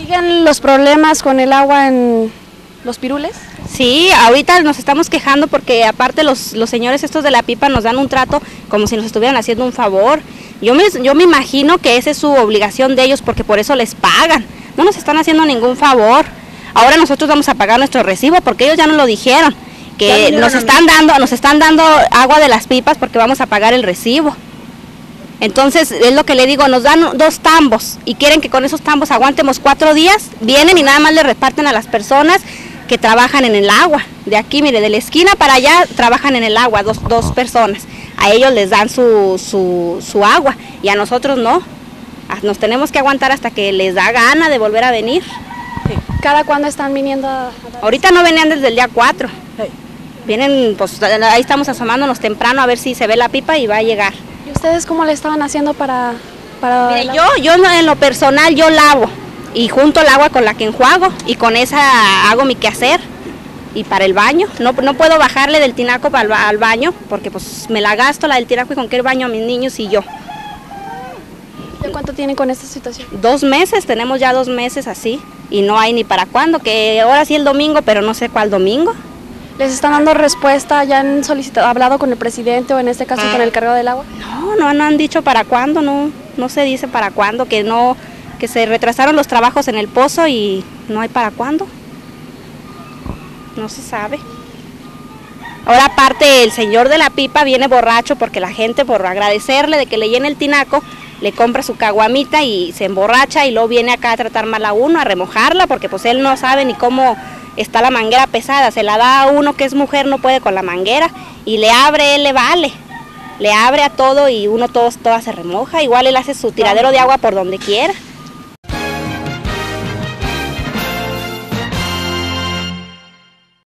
¿Siguen los problemas con el agua en los pirules? Sí, ahorita nos estamos quejando porque aparte los, los señores estos de la pipa nos dan un trato como si nos estuvieran haciendo un favor. Yo me, yo me imagino que esa es su obligación de ellos porque por eso les pagan. No nos están haciendo ningún favor. Ahora nosotros vamos a pagar nuestro recibo porque ellos ya nos lo dijeron, que nos están dando, nos están dando agua de las pipas porque vamos a pagar el recibo. Entonces, es lo que le digo, nos dan dos tambos y quieren que con esos tambos aguantemos cuatro días, vienen y nada más le reparten a las personas que trabajan en el agua. De aquí, mire, de la esquina para allá trabajan en el agua, dos, dos personas. A ellos les dan su, su, su agua y a nosotros no. Ah, Nos tenemos que aguantar hasta que les da gana de volver a venir. ¿Cada cuándo están viniendo a, Ahorita no venían desde el día 4. Vienen, pues ahí estamos asomándonos temprano a ver si se ve la pipa y va a llegar. ¿Y ustedes cómo le estaban haciendo para...? para Mire, el yo, yo no- en lo personal yo lavo y junto el agua con la que enjuago y con esa hago mi quehacer y para el baño. No, no puedo bajarle del tinaco al, ba- al baño porque pues me la gasto la del tinaco y con qué baño a mis niños y yo. ¿Ya cuánto tienen con esta situación? Dos meses, tenemos ya dos meses así y no hay ni para cuándo, que ahora sí el domingo, pero no sé cuál domingo. ¿Les están dando respuesta? ¿Ya han solicitado, hablado con el presidente o en este caso con el cargado del agua? No, no, no han dicho para cuándo, no, no se dice para cuándo, que no, que se retrasaron los trabajos en el pozo y no hay para cuándo. No se sabe. Ahora aparte el señor de la pipa viene borracho porque la gente por agradecerle de que le llene el tinaco le compra su caguamita y se emborracha y luego viene acá a tratar mal a uno, a remojarla porque pues él no sabe ni cómo está la manguera pesada, se la da a uno que es mujer, no puede con la manguera y le abre, él le vale, le abre a todo y uno todo, toda se remoja, igual él hace su tiradero de agua por donde quiera.